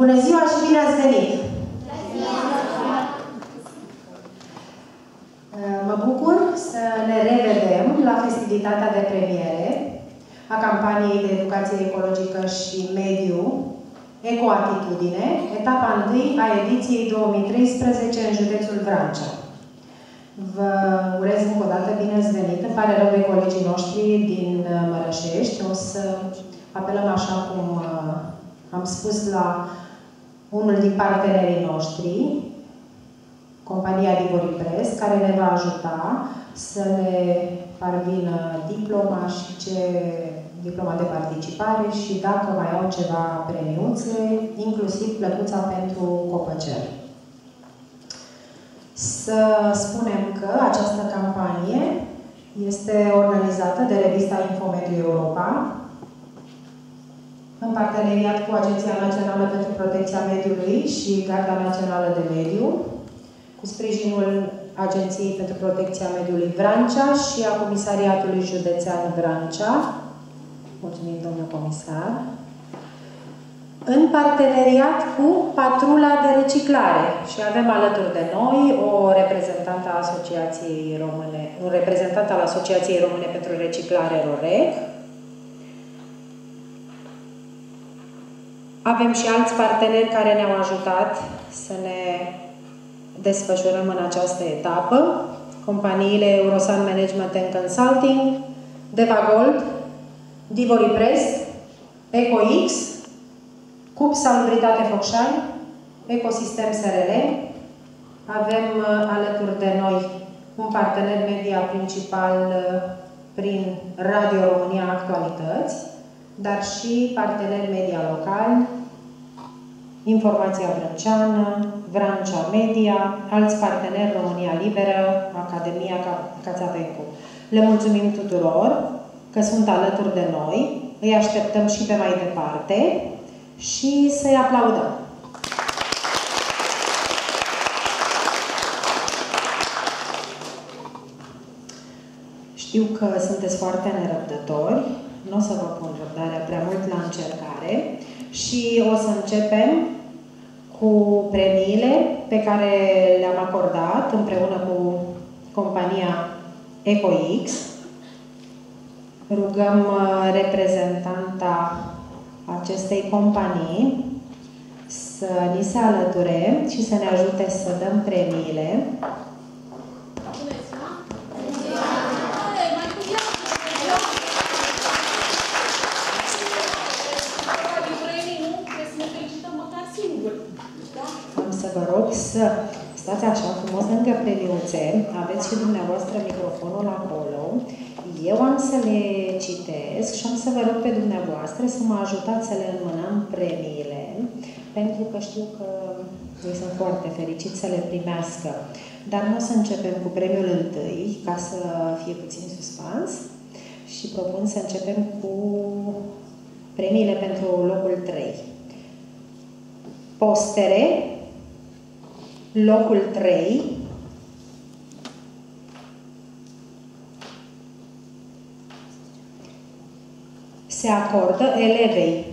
Bună ziua și bine ați venit! Mă bucur să ne revedem la festivitatea de premiere a campaniei de educație ecologică și mediu Ecoatitudine, etapa 1 a ediției 2013 în județul Vrancea. Vă urez încă o dată bine ați venit. Îmi pare rău de colegii noștri din Mărășești. O să apelăm așa cum uh, am spus la unul din partenerii noștri, compania Divori Press, care ne va ajuta să ne parvină diploma și ce diploma de participare și dacă mai au ceva premiuțe, inclusiv plăcuța pentru copăcel. Să spunem că această campanie este organizată de revista Infomediu Europa, în parteneriat cu Agenția Națională pentru Protecția Mediului și Garda Națională de Mediu, cu sprijinul Agenției pentru Protecția Mediului Vrancea și a Comisariatului Județean Vrancea. Mulțumim, domnul comisar. În parteneriat cu Patrula de Reciclare și avem alături de noi o reprezentantă a Asociației Române, un reprezentant al Asociației Române pentru Reciclare ROREC, Avem și alți parteneri care ne-au ajutat să ne desfășurăm în această etapă. Companiile Eurosan Management and Consulting, Deva Gold, Divori Press, EcoX, CUP Salubritate Focșani, Ecosistem SRL. Avem uh, alături de noi un partener media principal uh, prin Radio România Actualități, dar și parteneri media locali, Informația Vrânceană, Vrancea Media, alți parteneri România Liberă, Academia Cațavencu. Le mulțumim tuturor că sunt alături de noi, îi așteptăm și pe mai departe și să-i aplaudăm. Știu că sunteți foarte nerăbdători, nu o să vă pun răbdarea prea mult la încercare și o să începem cu premiile pe care le-am acordat împreună cu compania EcoX. Rugăm uh, reprezentanta acestei companii să ni se alăture și să ne ajute să dăm premiile. Să stați așa frumos lângă premiuțe, aveți și dumneavoastră microfonul acolo, eu am să le citesc și am să vă rog pe dumneavoastră să mă ajutați să le înmânăm premiile, pentru că știu că ei sunt foarte fericiți să le primească. Dar nu o să începem cu premiul întâi, ca să fie puțin suspans, și propun să începem cu premiile pentru locul 3. Postere locul 3, se acordă elevei.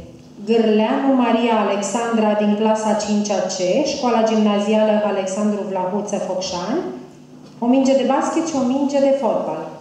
Gârleanu Maria Alexandra din clasa 5C, școala gimnazială Alexandru Vlahuță Focșani, o minge de basket și o minge de fotbal.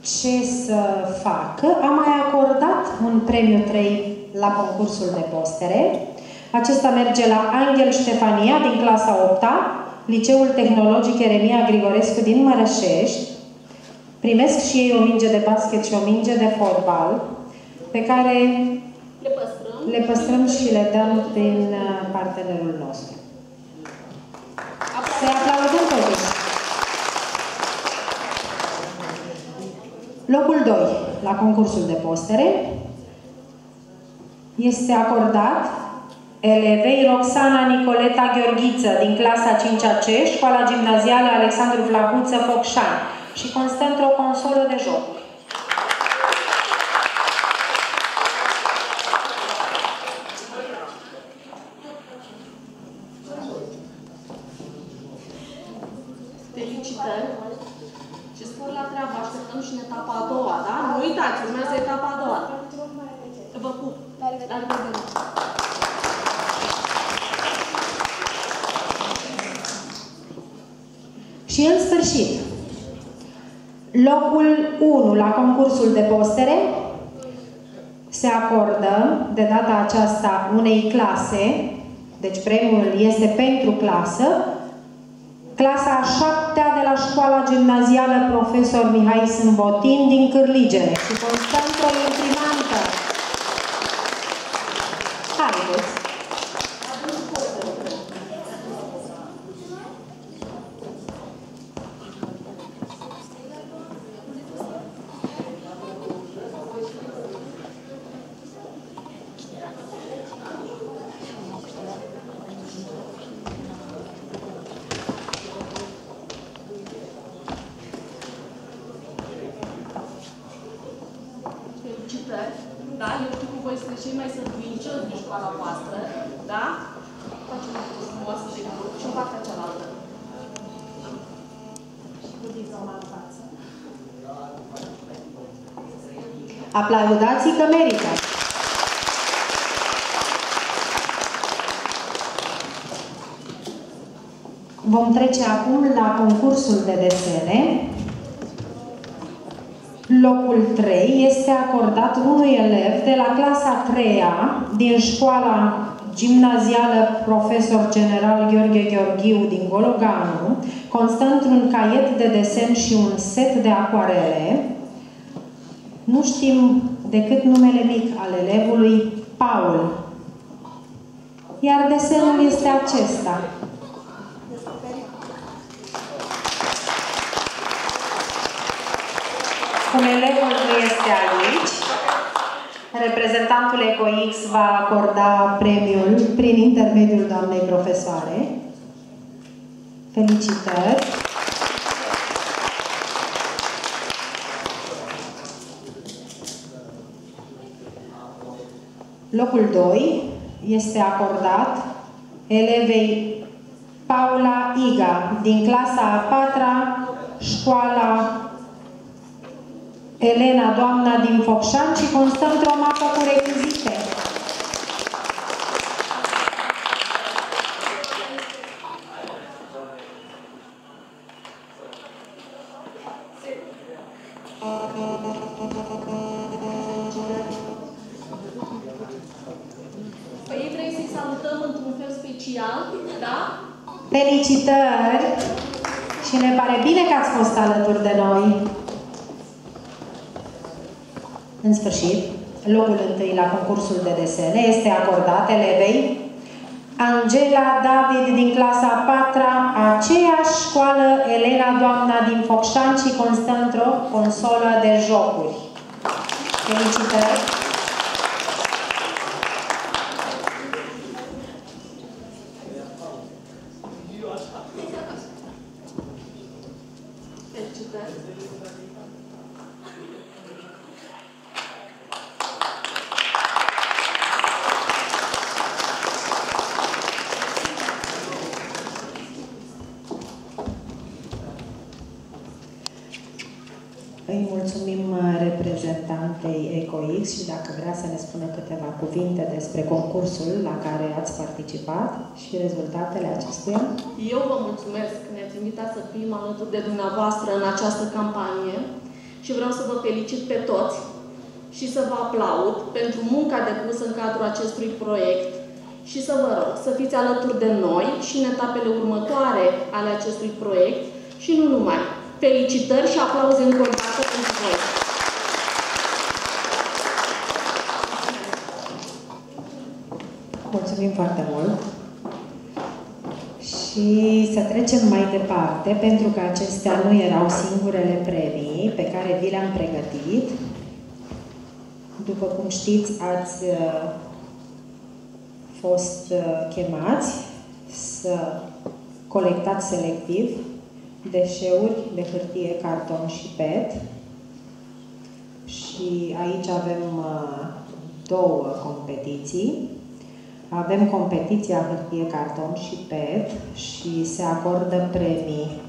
ce să facă, am mai acordat un premiu 3 la concursul de postere. Acesta merge la Angel Ștefania din clasa 8 -a, Liceul Tehnologic Eremia Grigorescu din Mărășești. Primesc și ei o minge de basket și o minge de fotbal pe care le păstrăm, le păstrăm și le dăm prin uh, partenerul nostru. Să aplaudăm totuși! Locul 2 la concursul de postere este acordat elevei Roxana Nicoleta Gheorghiță din clasa 5-a C, școala gimnazială Alexandru Vlahuță Focșani și constă într-o consolă de jocuri. Felicitări și spor la treabă, așteptăm și în etapa a doua, da? Nu uitați, urmează etapa a doua. Vă pup! La revedere! Și în sfârșit, locul 1 la concursul de postere se acordă de data aceasta unei clase, deci premiul este pentru clasă, clasa a șaptea de la școala gimnazială profesor Mihai Sâmbotin din Cârligene și constă într-o imprimantă. Haideți! Felicitări! Da? Eu știu că voi sunteți cei mai sărbunincioși din școala voastră, da? Facem o frumoasă de grup și în partea cealaltă. Aplaudați că merită! Vom trece acum la concursul de desene. Locul 3 este acordat unui elev de la clasa 3-a din școala gimnazială profesor general Gheorghe Gheorghiu din Gologanu, constă într-un caiet de desen și un set de acuarele. Nu știm decât numele mic al elevului, Paul. Iar desenul este acesta. Cum elevul nu este aici, reprezentantul EcoX va acorda premiul prin intermediul doamnei profesoare. Felicitări! Locul 2 este acordat elevei Paula Iga din clasa a patra, școala Elena, doamna din Focșani și constă într-o mapă cu rechizite. Păi ei trebuie să-i salutăm într-un fel special, da? Felicitări și ne pare bine că ați fost alături de noi. În sfârșit, locul întâi la concursul de desene este acordat elevei Angela David din clasa a patra, aceeași școală Elena Doamna din Focșani și constă într-o consolă de jocuri. Felicitări! Felicitări! Îi mulțumim uh, reprezentantei EcoX și dacă vrea să ne spună câteva cuvinte despre concursul la care ați participat și rezultatele acestuia. Eu vă mulțumesc că ne-ați invitat să fim alături de dumneavoastră în această campanie și vreau să vă felicit pe toți și să vă aplaud pentru munca depusă în cadrul acestui proiect și să vă rog să fiți alături de noi și în etapele următoare ale acestui proiect și nu numai. Felicitări și aplauze încă o dată pentru voi. Mulțumim foarte mult! Și se să trecem mai departe, pentru că acestea nu erau singurele premii pe care vi le-am pregătit. După cum știți, ați uh, fost uh, chemați să colectați selectiv deșeuri de hârtie, carton și PET. Și aici avem uh, două competiții. Avem competiția hârtie, carton și PET și se acordă premii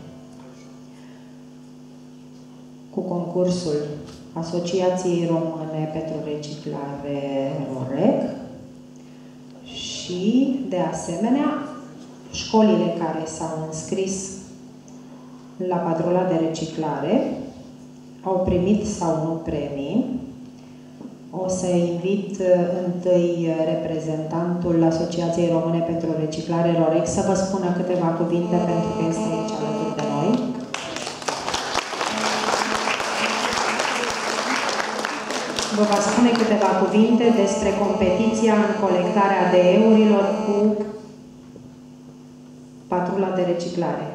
cu concursul Asociației Române pentru Reciclare ROREC și, de asemenea, școlile care s-au înscris la patrula de reciclare au primit sau nu premii. O să invit uh, întâi uh, reprezentantul Asociației Române pentru Reciclare ROREX să vă spună câteva cuvinte pentru că este aici alături de noi. Vă va spune câteva cuvinte despre competiția în colectarea de eurilor cu patrula de reciclare.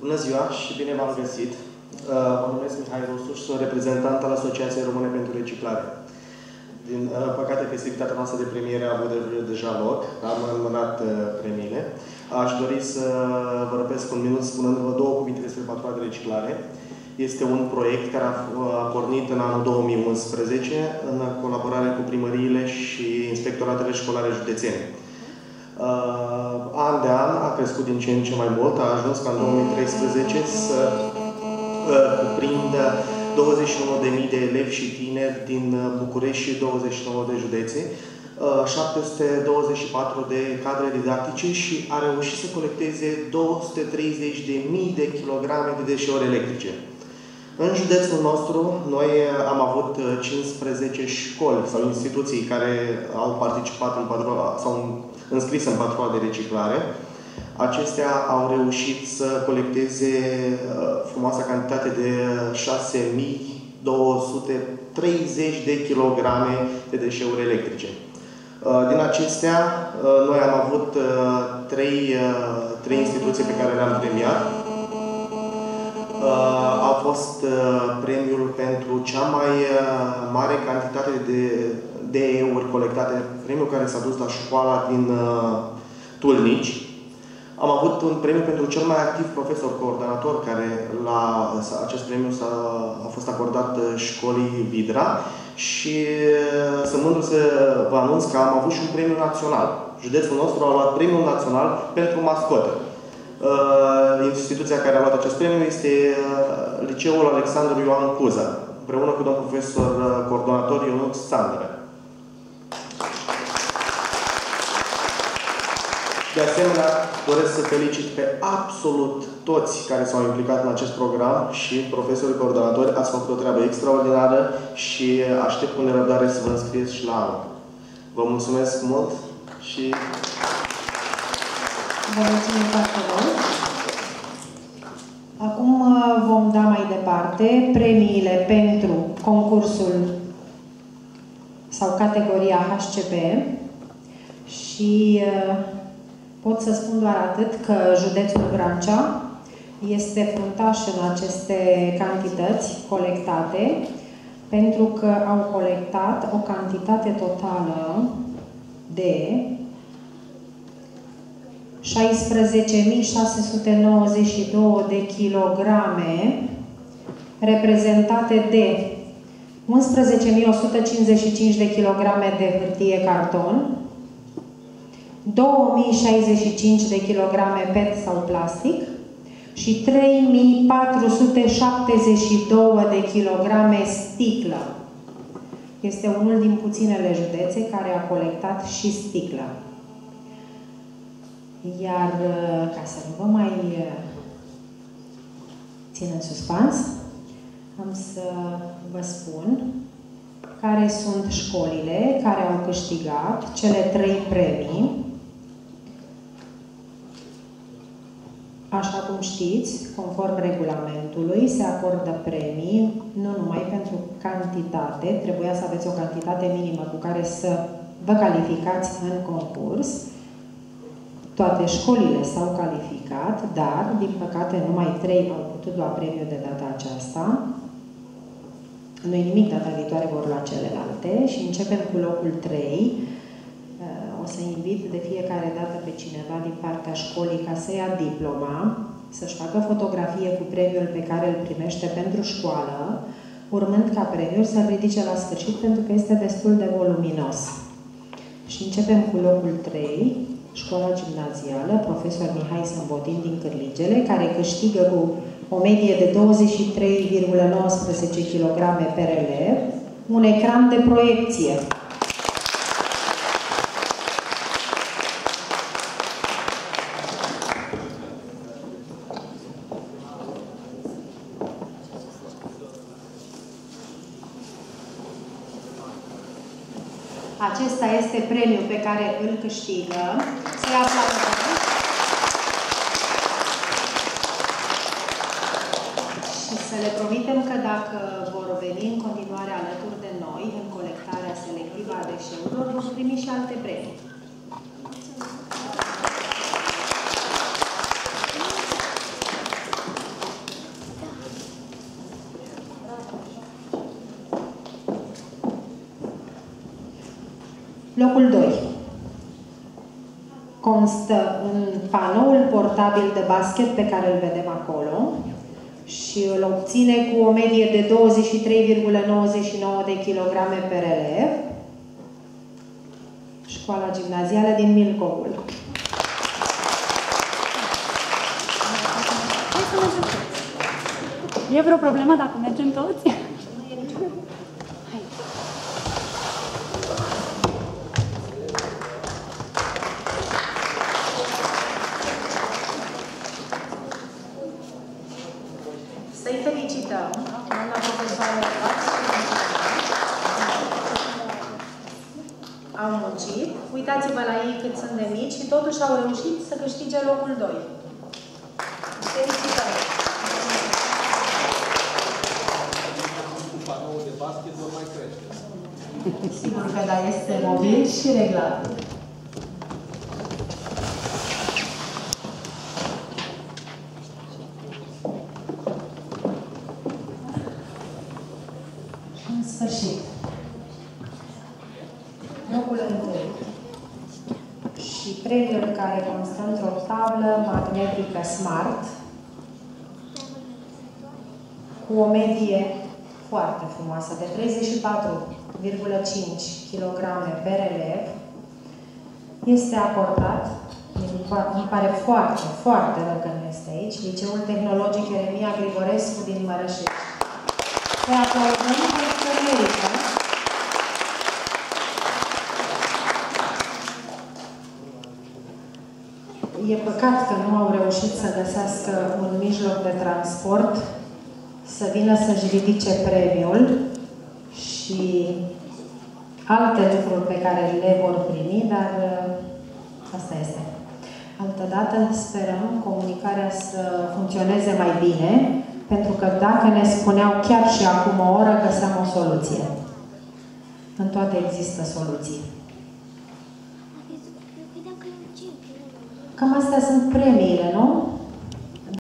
Bună ziua și bine v-am găsit! Uh, mă numesc Mihai Rosu și sunt reprezentant al Asociației Române pentru Reciclare. Din uh, păcate, festivitatea noastră de premiere a avut deja loc, am înmânat uh, premiile. Aș dori să vă răpesc un minut spunându-vă două cuvinte despre patrula de reciclare. Este un proiect care a pornit în anul 2011 în colaborare cu primăriile și inspectoratele școlare județene. Uh, an de an a crescut din ce în ce mai mult, a ajuns ca în 2013 să uh, cuprindă 21.000 de elevi și tineri din uh, București și 29 de județe, 724 de cadre didactice și a reușit să colecteze 230.000 de kilograme de deșeuri electrice. În județul nostru, noi am avut 15 școli sau instituții care au participat în patrula, sau înscris în patrula de reciclare. Acestea au reușit să colecteze uh, frumoasa cantitate de 6230 de kilograme de deșeuri electrice. Uh, din acestea, uh, noi am avut trei, trei instituții pe care le-am premiat. A fost premiul pentru cea mai mare cantitate de de euri colectate, premiul care s-a dus la școala din uh, Tulnici. Am avut un premiu pentru cel mai activ profesor coordonator, care la acest premiu a a fost acordat uh, școlii Vidra și uh, sunt mândru să vă anunț că am avut și un premiu național. Județul nostru a luat premiul național pentru mascotă. Uh, instituția care a luat acest premiu este Liceul Alexandru Ioan Cuza, împreună cu domnul profesor coordonator Ionux Sandre. De asemenea, doresc să felicit pe absolut toți care s-au implicat în acest program și profesorii coordonatori. Ați făcut o treabă extraordinară și aștept cu nerăbdare să vă înscrieți și la anul. Vă mulțumesc mult și... Vă mulțumim foarte mult. Acum uh, vom da mai departe premiile pentru concursul sau categoria HCP și uh, Pot să spun doar atât că județul Vrancea este fruntaș în aceste cantități colectate, pentru că au colectat o cantitate totală de 16.692 de kilograme, reprezentate de 11.155 de kilograme de hârtie carton, 2065 de kilograme PET sau plastic și 3472 de kilograme sticlă. Este unul din puținele județe care a colectat și sticlă. Iar ca să nu vă mai țin în suspans, am să vă spun care sunt școlile care au câștigat cele trei premii Așa cum știți, conform regulamentului, se acordă premii nu numai pentru cantitate, trebuia să aveți o cantitate minimă cu care să vă calificați în concurs, Toate școlile s-au calificat, dar, din păcate, numai trei au putut lua premiul de data aceasta. Nu e nimic, data viitoare vor lua celelalte și începem cu locul 3. Uh, o să invit de fiecare dată pe cineva din partea școlii ca să ia diploma, să-și facă fotografie cu premiul pe care îl primește pentru școală, urmând ca premiul să-l ridice la sfârșit pentru că este destul de voluminos. Și începem cu locul 3, școala gimnazială, profesor Mihai Sâmbotin din Cârligele, care câștigă cu o medie de 23,19 kg per elev, un ecran de proiecție. Acesta este premiul pe care îl câștigă. Să-i aplaudăm. Și să le promitem că dacă vor veni în continuare alături de noi în colectarea selectivă a deșeurilor, vor primi și alte premii. Locul 2 constă în panoul portabil de basket pe care îl vedem acolo și îl obține cu o medie de 23,99 de kg per elev. Școala gimnazială din Milcovul. E vreo problemă dacă mergem toți? Să-i felicităm, doamna profesoară Au muncit. Uitați-vă la ei cât sunt de mici și totuși au reușit să câștige locul 2. Felicitări! Cu panoul de basket vor mai crește. Sigur că da, este mobil și reglabil. În sfârșit, locul întâi și premiul care constă într-o tablă magnetică smart cu o medie foarte frumoasă de 34,5 kg per elev este acordat, îmi pare foarte, foarte rău că nu este aici, Liceul Tehnologic Eremia Grigorescu din Mărășești. Te aplaudăm pentru că merită. E păcat că nu au reușit să găsească un mijloc de transport să vină să-și ridice premiul și alte lucruri pe care le vor primi, dar uh, asta este. Altădată sperăm comunicarea să funcționeze mai bine, pentru că dacă ne spuneau chiar și acum o oră, găseam o soluție. În toate există soluții. Cam astea sunt premiile, nu?